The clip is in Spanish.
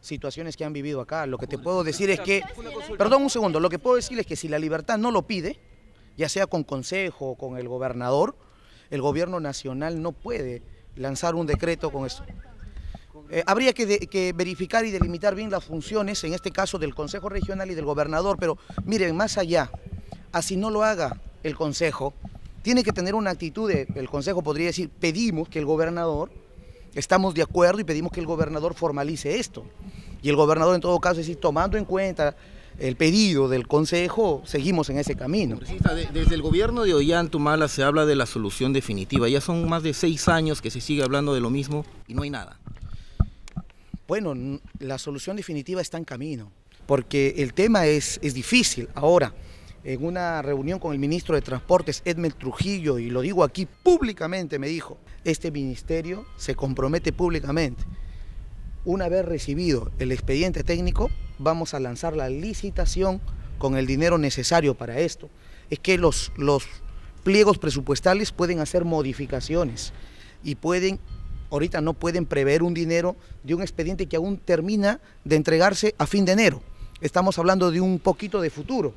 situaciones que han vivido acá. Lo que te puedo decir es que, perdón un segundo, lo que puedo decir es que si la libertad no lo pide, ya sea con consejo o con el gobernador, el gobierno nacional no puede lanzar un decreto con eso. Eh, habría que, de, que, verificar y delimitar bien las funciones, en este caso del Consejo Regional y del gobernador, pero miren, más allá, así no lo haga el Consejo, tiene que tener una actitud, de, el Consejo podría decir, pedimos que el gobernador estamos de acuerdo y pedimos que el gobernador formalice esto. Y el gobernador en todo caso, es decir, tomando en cuenta el pedido del Consejo, seguimos en ese camino. Desde el gobierno de Ollantumala se habla de la solución definitiva. Ya son más de seis años que se sigue hablando de lo mismo y no hay nada. Bueno, la solución definitiva está en camino, porque el tema es, es difícil. Ahora, en una reunión con el ministro de Transportes, Edmel Trujillo, y lo digo aquí públicamente, me dijo, este ministerio se compromete públicamente. Una vez recibido el expediente técnico, vamos a lanzar la licitación con el dinero necesario para esto. Es que los, los pliegos presupuestales pueden hacer modificaciones y pueden, ahorita no pueden prever un dinero de un expediente que aún termina de entregarse a fin de enero. Estamos hablando de un poquito de futuro.